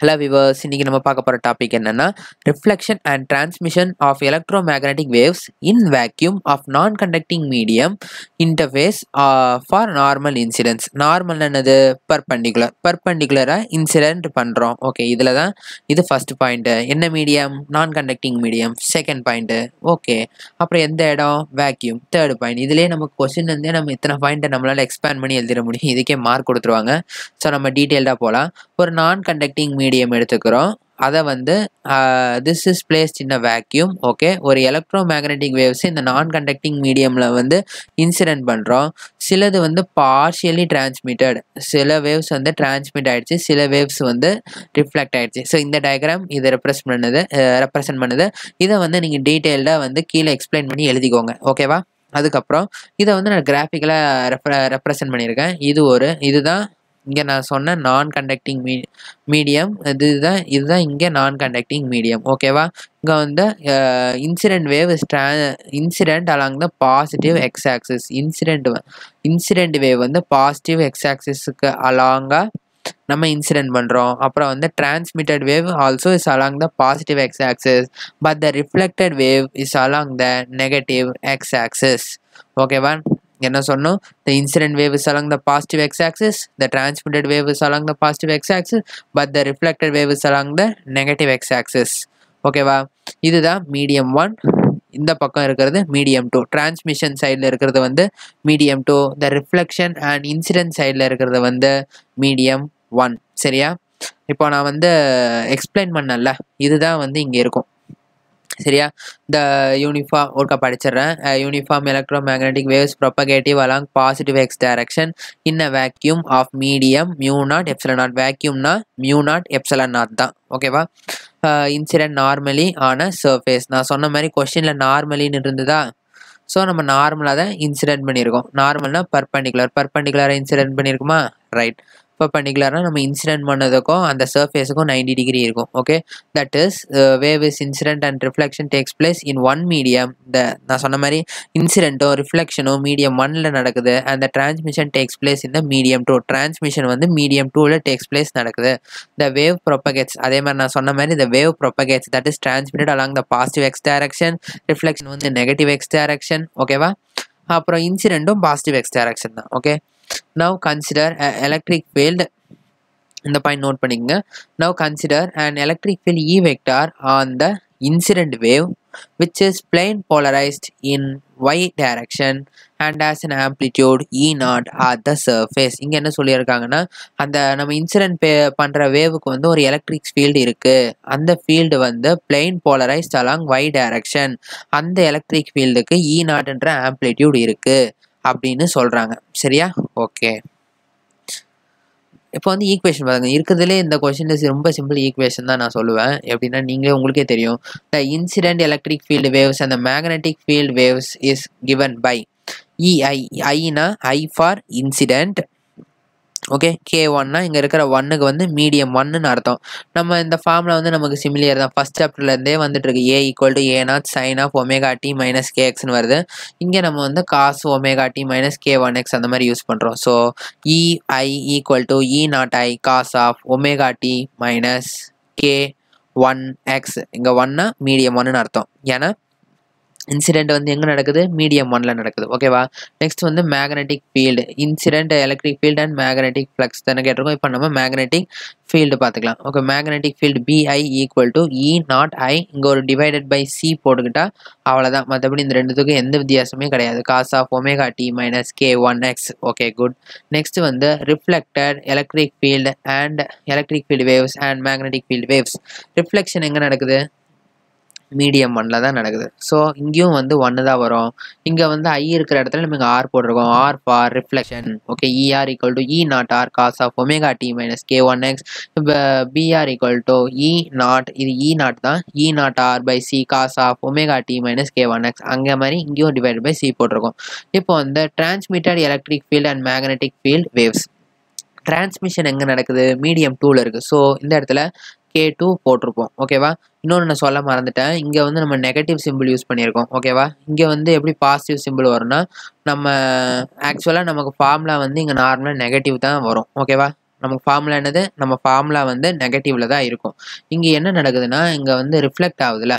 Hello viewers இன்னைக்கு நம்ம பார்க்க போகிற டாபிக் என்னன்னா reflection and transmission of electro magnetic waves in vacuum of non conducting medium interface for normal incidence normal என்னது? Perpendicular பர்பண்டிகுலராக incident பண்ணுறோம் ஓகே இதில் தான் இது ஃபர்ஸ்ட் பாயிண்ட்டு என்ன medium non conducting medium second point okay அப்புறம் எந்த இடம்? வேக்யூம் தேர்ட் பாயிண்ட் இதுலேயே நமக்கு கொஸ்டின் வந்து நம்ம இத்தனை பாயிண்ட்டை நம்மளால் எக்ஸ்பேண்ட் பண்ணி எழுதிட முடியும். இதுக்கே மார்க் கொடுத்துருவாங்க. ஸோ நம்ம டீட்டெயில்டாக போகலாம் ஒரு நான் கண்டக்டிங் மீடியம் மீடியம் எடுத்துக்கிறோம். அதை வந்து this is placed in a vacuum okay ஒரு எலக்ட்ரோ மேக்னெட்டிக் வேவ்ஸ் இந்த நான் கண்டக்டிங் மீடியமில் வந்து இன்சிடென்ட் பண்ணுறோம் சிலது வந்து பார்ஷியலி டிரான்ஸ்மிட்டட் சில வேவ்ஸ் வந்து டிரான்ஸ்மிட் ஆகிடுச்சு சில வேவ்ஸ் வந்து ரிஃப்ளெக்ட் ஆகிடுச்சு ஸோ இந்த டயக்ராம் இதை ரெப்ரஸ் பண்ணுது ரெப்ரசன்ட் பண்ணுது. இதை வந்து நீங்கள் டீட்டெயில்டாக வந்து கீழே எக்ஸ்பிளைன் பண்ணி எழுதிக்கோங்க ஓகேவா அதுக்கப்புறம் இதை வந்து நான் கிராஃபிக்கலாக ரெப்ர ரெப்ரசன்ட் பண்ணியிருக்கேன். இது ஒரு இதுதான் இங்கே நான் சொன்ன நான் கண்டக்டிங் மீ மீடியம் இதுதான் இதுதான் இங்கே நான் கண்டக்டிங் மீடியம் ஓகேவா இங்கே வந்து incident wave straw incident along the positive x axis incident incident wave வந்து பாசிட்டிவ் எக்ஸ் ஆக்சிஸுக்கு அலாங்காக நம்ம இன்சிடென்ட் பண்ணுறோம் அப்புறம் வந்து transmitted wave also is along the positive x axis but the reflected wave is along the negative x axis ஓகேவா என்ன சொன்னோம்? The incident wave is along the positive x axis the transmitted wave is along the positive x axis but the reflected wave is along the negative x axis ஓகேவா இதுதான் medium one இந்த பக்கம் இருக்கிறது medium two transmission சைடில் இருக்கிறது வந்து medium two the reflection and incident சைடில் இருக்கிறது வந்து மீடியம் ஒன் சரியா? இப்போ நான் வந்து எக்ஸ்பிளைன் பண்ணல இதுதான் வந்து இங்கே இருக்கும். சரியா? த யூனிஃபார்ம் ஒருக்கா படிச்சிடுறேன். Uniform electro magnetic waves propagative along positive x direction in a vacuum of medium mu naught epsilon naught வேக்யூம்னா mu naught epsilon naught தான். ஓகேவா இன்சிடென்ட் நார்மலி ஆன சர்ஃபேஸ் நான் சொன்ன மாதிரி கொஸ்டினில் நார்மலின்னு இருந்ததா? ஸோ நம்ம நார்மலாக தான் இன்சிடென்ட் பண்ணியிருக்கோம். நார்மல்னா பர்பண்டிகுலர் பர்பண்டிகுலராக இன்சிடென்ட் பண்ணியிருக்குமா? ரைட் இப்போ பண்ணிக்கலாம்னா நம்ம இன்சிடென்ட் பண்ணதுக்கும் அந்த சர்ஃபேஸுக்கும் நைன்டி டிகிரி இருக்கும். Okay that is wave is incident and reflection takes place in one medium the நான் சொன்ன மாதிரி இன்சிடென்ட்டோ ரிஃப்ளெக்ஷனோ மீடியம் ஒன்னில் நடக்குது. அந்த டிரான்ஸ்மிஷன் டேக்ஸ் பிளேஸ் இந்த மீடியம் டூ டிரான்ஸ்மிஷன் வந்து மீடியம் டூவில் டேக்ஸ் பிளேஸ் நடக்குது. த வேவ் ப்ரொப்பகேட்ஸ் அதே மாதிரி நான் சொன்ன மாதிரி இந்த wave propagates that is transmitted along the positive x direction reflection வந்து நெகட்டிவ் எக்ஸ் டேரக்ஷன் ஓகேவா அப்புறம் இன்சிடென்ட்டும் பாசிட்டிவ் எக்ஸ் டேரக்ஷன் தான். Okay now consider electric field இந்த பாயிண்ட் நோட் பண்ணிக்கங்க. Now consider and electric field E vector on the incident wave which is plane polarized in y direction and has an amplitude E naught at the surface இங்கே என்ன சொல்லியிருக்காங்கன்னா அந்த நம்ம incident பே பண்ணுற வேவுக்கு வந்து ஒரு எலக்ட்ரிக் ஃபீல்டு இருக்குது அந்த ஃபீல்டு வந்து plane polarized along y direction அந்த எலக்ட்ரிக் ஃபீல்டுக்கு இ நாட்ன்ற ஆம்ப்ளிடியூட் இருக்குது அப்படின்னு சொல்கிறாங்க சரியா? ஓகே இப்போ வந்து ஈக்குவேஷன் பாருங்க. இருக்கிறதுலே இந்த கொஸ்டின் ரொம்ப சிம்பிள் ஈக்குவேஷன் தான் நான் சொல்லுவேன். எப்படின்னா நீங்களே உங்களுக்கே தெரியும். The incident electric field waves அந்த magnetic field waves is given by E i Aina i for incident okay k ஒன்னா இங்கே இருக்கிற ஒன்னுக்கு வந்து மீடியம் ஒன்னு அர்த்தம். நம்ம இந்த ஃபார்மில் வந்து நமக்கு சிமிலியர் தான். ஃபஸ்ட் சாப்டர்லேருந்தே வந்துட்டு இருக்கு A equal to A naught sine of omega t minus k எக்ஸ்னு வருது. இங்கே நம்ம வந்து cos omega t minus k one x அந்த மாதிரி யூஸ் பண்ணுறோம் so E i equal to E naught i cos of omega t minus k one x இங்கே ஒன்னா மீடியம் ஒன்னு அர்த்தம். ஏன்னா இன்சிடென்ட் வந்து எங்கே நடக்குது? மீடியம் ஒன்ல நடக்குது. ஓகேவா நெக்ஸ்ட் வந்து magnetic field incident electric field and magnetic flux தானே கேட்டிருக்கோம். இப்போ நம்ம மேக்னெட்டிக் ஃபீல்டு பார்த்துக்கலாம். Okay magnetic field B i equal to E naught i இங்கே ஒரு டிவைடட் பை சி போட்டுக்கிட்டா அவ்வளோதான் மற்றபடி இந்த ரெண்டுத்துக்கும் எந்த வித்தியாசமே கிடையாது. Cos of omega t minus k one x okay good next வந்து reflected electric field and electric field waves and magnetic field waves reflection எங்கே நடக்குது? மீடியம் ஒன்ல தான் நடக்குது. ஸோ இங்கேயும் வந்து ஒன்று தான் வரும். இங்கே வந்து ஐ இருக்கிற இடத்துல நம்ம இங்கே ஆர் போட்டிருக்கோம். R for reflection okay E r equal to E naught r cos of omega t minus k one x இப்போ B r equal to E naught இது e இ நாட் தான். E naught r by c cos of omega t minus k one x அங்கே மாதிரி இங்கேயும் divide by C போட்டிருக்கோம். இப்போ வந்து transmitted electric field and magnetic field waves transmission எங்கே நடக்குது? மீடியம் டூவில் இருக்குது ஸோ இந்த இடத்துல கே டூ போட்டிருப்போம். ஓகேவா இன்னொன்று நான் சொல்ல மறந்துட்டேன். இங்கே வந்து நம்ம நெகட்டிவ் சிம்பிள் யூஸ் பண்ணியிருக்கோம். ஓகேவா இங்கே வந்து எப்படி பாசிட்டிவ் சிம்பிள் வரும்னா நம்ம ஆக்சுவலாக நமக்கு ஃபார்முலா வந்து இங்கே நார்மலாக நெகட்டிவ் தான் வரும். ஓகேவா நமக்கு ஃபார்முலா என்னது? நம்ம ஃபார்முலா வந்து நெகட்டிவில் தான் இருக்கும். இங்கே என்ன நடக்குதுன்னா இங்கே வந்து ரிஃப்ளெக்ட் ஆகுதுல்ல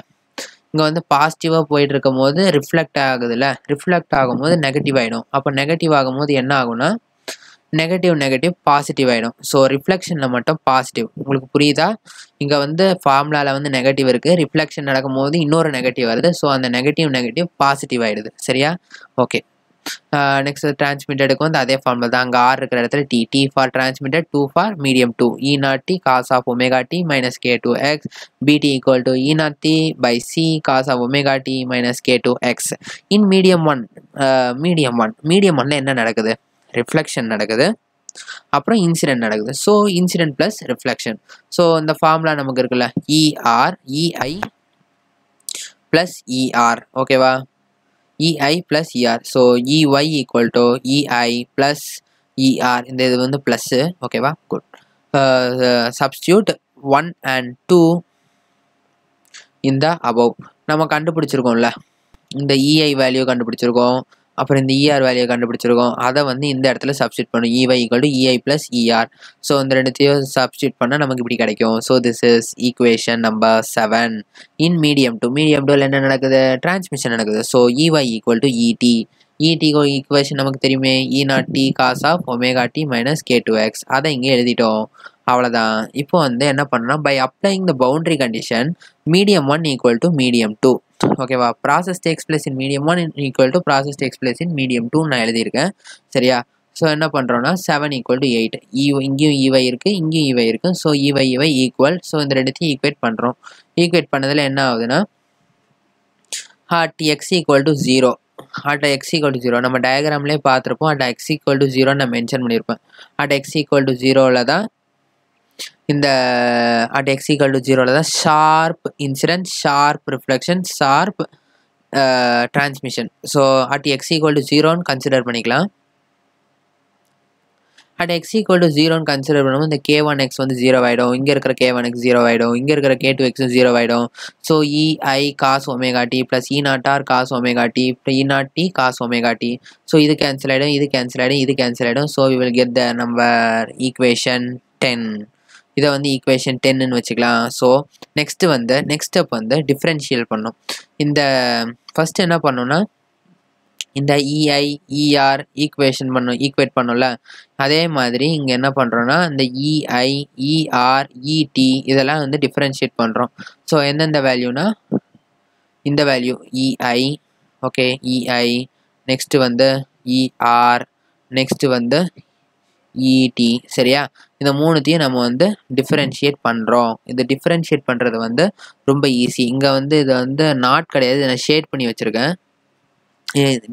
இங்கே வந்து பாசிட்டிவாக போயிட்டு இருக்கும் போது ரிஃப்ளெக்ட் ஆகுதுல்ல ரிஃப்ளெக்ட் ஆகும்போது நெகட்டிவ் ஆகிடும் அப்போ நெகட்டிவ் ஆகும்போது என்ன ஆகும்னா நெகட்டிவ் நெகட்டிவ் பாசிட்டிவ் ஆகிடும் ஸோ ரிஃப்ளெக்ஷனில் மட்டும் பாசிட்டிவ் உங்களுக்கு புரியுதா? இங்கே வந்து ஃபார்முலாவில் வந்து நெகட்டிவ் இருக்குது ரிஃப்ளெக்ஷன் நடக்கும்போது இன்னொரு நெகட்டிவ் வருது. ஸோ அந்த நெகட்டிவ் நெகட்டிவ் பாசிட்டிவ் ஆகிடுது சரியா? ஓகே நெக்ஸ்ட் டிரான்ஸ்மிட்டடுக்கு வந்து அதே ஃபார்முலா தான். அங்கே ஆர் இருக்கிற இடத்துல t t for transmitted two for medium two E naught t cos of omega t minus k two x B t equal to E naught t by c cos of omega t minus k two x in medium one medium one medium ஒன்ல என்ன நடக்குது? Reflection நடக்குது. அப்புறம் incident நடக்குது. So incident plus reflection so இந்த formula நமக்கு இருக்குல்ல? E r E i plus E r ஓகேவா E i plus E r so E y equal to E i plus E r இந்த இது வந்து ப்ளஸ்ஸு ஓகேவா good substitute one and two இந்த above நம்ம கண்டுபிடிச்சிருக்கோம்ல? இந்த இஐ வேல்யூ கண்டுபிடிச்சிருக்கோம். அப்புறம் இந்த இஆர் வேல்யூ கண்டுபிடிச்சிருக்கோம். அதை வந்து இந்த இடத்துல சப்ஸ்டியூட் பண்ணும். E y equal to E i plus E r so இந்த ரெண்டுத்தையும் சப்ஸ்டியூட் பண்ணால் நமக்கு இப்படி கிடைக்கும். So this is equation number seven in medium two medium டூவில் என்ன நடக்குது? டிரான்ஸ்மிஷன் நடக்குது. ஸோ இவை ஈக்குவல் டு இடி இடி ஈக்குவேஷன் நமக்கு தெரியுமே? E naught D cos of omega T minus K two X அதை இங்கே எழுதிட்டோம். அவ்வளோதான் இப்போ வந்து என்ன பண்ணணும் by applying the boundary condition medium one equal to medium two ஓகேவா process takes place in medium one equal to process takes place in medium two நான் எழுதியிருக்கேன். சரியா? ஸோ என்ன பண்ணுறோன்னா seven equal to eight E இங்கேயும் இவை இருக்குது இங்கேயும் இவை இருக்குது ஸோ இவை இவை ஈக்குவல் ஸோ இந்த ரெண்டுத்தையும் ஈக்குவேட் பண்ணுறோம் ஈக்குவேட் பண்ணதில் என்ன ஆகுதுன்னா at x equal to zero at x equal to zero நம்ம டயக்ராம்லேயே பார்த்துருப்போம். At x equal to zero நான் மென்ஷன் பண்ணியிருப்பேன். அட் எக்ஸ் ஈக்குவல் டு ஜீரோவில் தான் இந்த அட் எக்ஸ் ஈக்குவல் டு ஜீரோவில் தான் sharp incident sharp reflection sharp transmission so at x equal to ஜீரோன்னு கன்சிடர் பண்ணிக்கலாம். அட் எக்ஸ் ஈக்குவல் டு ஜீரோன்னு கன்சிடர் பண்ணும்போது இந்த கே ஒன் எக்ஸ் வந்து ஜீரோ ஆகிடும் இங்கே இருக்கிற கே ஒன் எக்ஸ் ஜீரோ ஆகிடும் இங்கே இருக்கிற கே டூ எக்ஸும் ஜீரோ ஆகிடும் so E i cos omega t plus E naught r cos omega t E naught t cos omega t so இது கேன்சல் ஆகிடும் இது கேன்சல் ஆகிடும் இது கேன்சல் ஆகிடும் so we will get the number equation ten இதை வந்து equation டென்னு வச்சுக்கலாம். ஸோ நெக்ஸ்ட்டு வந்து நெக்ஸ்ட் ஸ்டெப் வந்து டிஃப்ரென்ஷியல் பண்ணும். இந்த ஃபஸ்ட்டு என்ன பண்ணோன்னா இந்த E i E r equation பண்ணும் ஈக்குவேட் பண்ணும்ல. அதே மாதிரி இங்கே என்ன பண்ணுறோன்னா இந்த இஐ இஆர் இடி இதெல்லாம் வந்து டிஃப்ரென்ஷியேட் பண்ணுறோம் ஸோ எந்தெந்த வேல்யூனா இந்த value E i okay E i next வந்து இஆர் நெக்ஸ்ட்டு வந்து E, இடி சரியா? இந்த மூணுத்தையும் நம்ம வந்து டிஃப்ரென்ஷியேட் பண்ணுறோம் இந்த டிஃப்ரென்ஷியேட் பண்ணுறது வந்து ரொம்ப ஈஸி இங்கே வந்து இதை வந்து நாட் கிடையாது. நான் ஷேட் பண்ணி வச்சுருக்கேன்.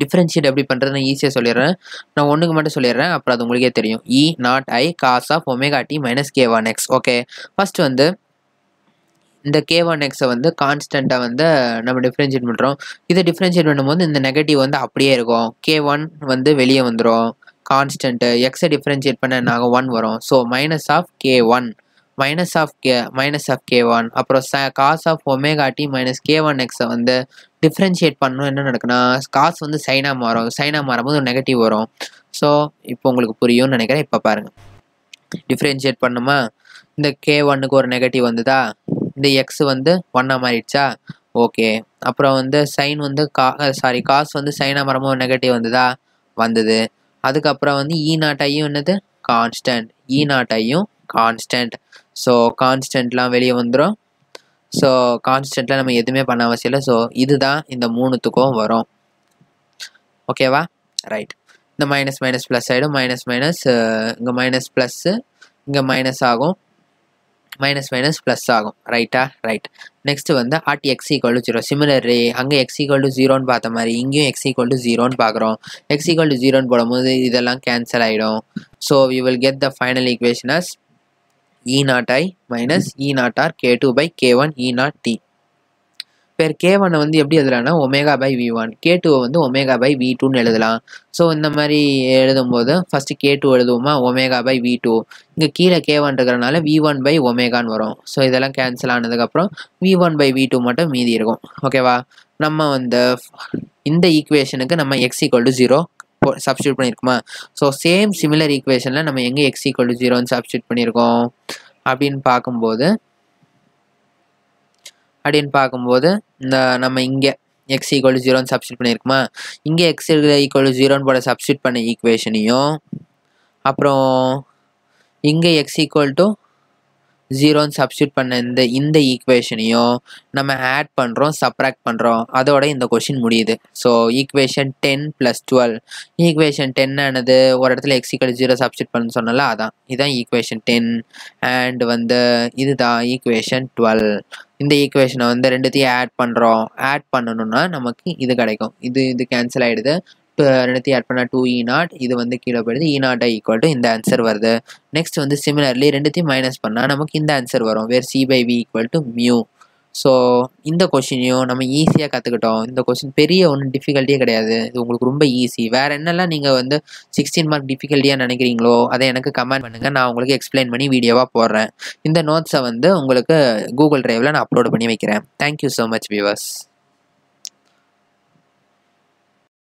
டிஃப்ரென்ஷியேட் எப்படி பண்ணுறது நான் ஈஸியாக சொல்லிடுறேன். நான் ஒன்றுக்கு மட்டும் சொல்லிடுறேன். அப்புறம் அது உங்களுக்கே தெரியும். E naught i cos of omega t minus k one x okay first வந்து இந்த கே ஒன் எக்ஸை வந்து கான்ஸ்டண்ட்டாக வந்து நம்ம டிஃப்ரென்ஷியேட் பண்ணுறோம் இதை டிஃப்ரென்ஷியேட் பண்ணும்போது இந்த நெகட்டிவ் வந்து அப்படியே இருக்கும். கே ஒன் வந்து வெளியே வந்துடும் கான்ஸ்டன்ட்டு எக்ஸை டிஃப்ரென்ஷியேட் பண்ண நாங்கள் ஒன் வரும். So minus of k one minus of k minus of k one அப்புறம் ச cos of omega t minus k one எக்ஸை வந்து டிஃப்ரென்ஷியேட் பண்ணணும். என்ன நடக்குன்னா காசு வந்து சைனாக மாறும். சைனாக மாறும்போது ஒரு நெகட்டிவ் வரும். ஸோ இப்போ உங்களுக்கு புரியும்னு நினைக்கிறேன். இப்போ பாருங்கள் டிஃப்ரென்ஷியேட் பண்ணுமா? இந்த கே ஒன்னுக்கு ஒரு நெகட்டிவ் வந்துதா? இந்த எக்ஸ் வந்து ஒன்னாக மாறிடுச்சா? ஓகே அப்புறம் வந்து சைன் வந்து கா சாரி காசு வந்து சைனாக மரமும் ஒரு நெகட்டிவ் வந்ததா? வந்தது. அதுக்கப்புறம் வந்து e இ நாட்டையும் என்னது? கான்ஸ்டன்ட் இ நாட்டையும் கான்ஸ்டன்ட் ஸோ கான்ஸ்டன்ட்லாம் வெளியே வந்துடும் ஸோ கான்ஸ்டன்ட்லாம் நம்ம எதுவுமே பண்ண அவசியம் இல்லை. ஸோ இதுதான் இந்த மூணுத்துக்கும் வரும். ஓகேவா ரைட் இந்த மைனஸ் மைனஸ் ப்ளஸ் ஆகிடும் மைனஸ் மைனஸ் இங்கே மைனஸ் ப்ளஸ்ஸு இங்கே மைனஸ் ஆகும். மைனஸ் மைனஸ் ப்ளஸ் ஆகும். ரைட்டா ரைட் நெக்ஸ்ட் வந்து at x equal to zero similar அங்கே எக்ஸ் ஈக்குவல் டு ஜீரோன்னு பார்த்த மாதிரி இங்கேயும் எக்ஸ் ஈக்குவல் டு ஜீரோன்னு பார்க்குறோம். எக்ஸ் ஈக்குவல் டு ஜீரோன்னு போடும்போது இதெல்லாம் கேன்சல் ஆகிடும் so we will get the final equation as E naught I minus E naught R K two by K one E naught T per K ஒன்னை வந்து எப்படி எழுதலாம்னா omega by V one K டூவை வந்து omega by we டூன்னு எழுதலாம். So இந்த மாதிரி எழுதும்போது ஃபஸ்ட்டு கே டூ எழுதுவோமா? ஒமேகா பை வி டூ இங்கே கீழே கே ஒன் இருக்கிறனால வி ஒன் பை ஒமேகான்னு வரும். ஸோ இதெல்லாம் கேன்சல் ஆனதுக்கப்புறம் V one by V two மட்டும் மீதி இருக்கும். ஓகேவா நம்ம வந்து இந்த ஈக்குவேஷனுக்கு நம்ம X equal to zero substitute பண்ணியிருக்குமா? So same similar ஈக்குவேஷனில் நம்ம எங்கே எக்ஸ் ஈக்குவல் டு ஜீரோன்னு சப்ஸ்டியூட் பண்ணியிருக்கோம்? அப்படின்னு பார்க்கும்போது அப்படின்னு பார்க்கும்போது இந்த நம்ம இங்கே எக்ஸ் ஈக்குவல் ஜீரோன்னு சப்ஸ்டியூட் பண்ணியிருக்குமா? இங்கே எக்ஸ் ஈக்குவல் ஜீரோன்னு போட சப்ஸ்டியூட் பண்ண ஈக்குவேஷனையும் அப்புறம் இங்கே எக்ஸ் ஈக்குவல் டு ஜீரோன்னு சப்ஸ்டியூட் பண்ண இந்த இந்த ஈக்குவேஷனையும் நம்ம ஆட் பண்ணுறோம் சப்ராக்ட் பண்ணுறோம் அதோட இந்த கொஷின் முடியுது. So equation ten plus twelve equation ten ஆனது ஒரு இடத்துல எக்ஸிக்கல் ஜீரோ சப்ஸ்டியூட் பண்ணு சொன்னால அதான். இதுதான் ஈக்குவேஷன் டென் அண்ட் வந்து இதுதான் ஈக்குவேஷன் டுவெல் இந்த ஈக்குவேஷனை வந்து ரெண்டுத்தையும் ஆட் பண்ணுறோம் ஆட் பண்ணணும்னா நமக்கு இது கிடைக்கும். இது இது கேன்சல் ஆகிடுது ரெண்டுத்தையும் ஆட் பண்ணால் டூ இ நாட் இது வந்து கீழே போயிடுது. இ நாட் ஈக்குவல் டு இந்த ஆன்சர் வருது. நெக்ஸ்ட் வந்து சிமிலர்லி ரெண்டுத்தையும் மைனஸ் பண்ணால் நமக்கு இந்த ஆன்சர் வரும். Where C by V equal to mu so இந்த கொஷினையும் நம்ம ஈஸியாக கற்றுக்கிட்டோம் இந்த கொஷின் பெரிய ஒன்றும் டிஃபிகல்ட்டியே கிடையாது. இது உங்களுக்கு ரொம்ப ஈஸி வேறு என்னெல்லாம் நீங்கள் வந்து சிக்ஸ்டீன் மார்க் டிஃபிகல்ட்டியாக நினைக்கிறீங்களோ அதை எனக்கு கமெண்ட் பண்ணுங்கள் நான் உங்களுக்கு எக்ஸ்பிளைன் பண்ணி வீடியோவாக போடுறேன். இந்த நோட்ஸை வந்து உங்களுக்கு கூகுள் ட்ரைவில் நான் அப்லோட் பண்ணி வைக்கிறேன். Thank you so much viewers